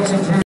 dancing through.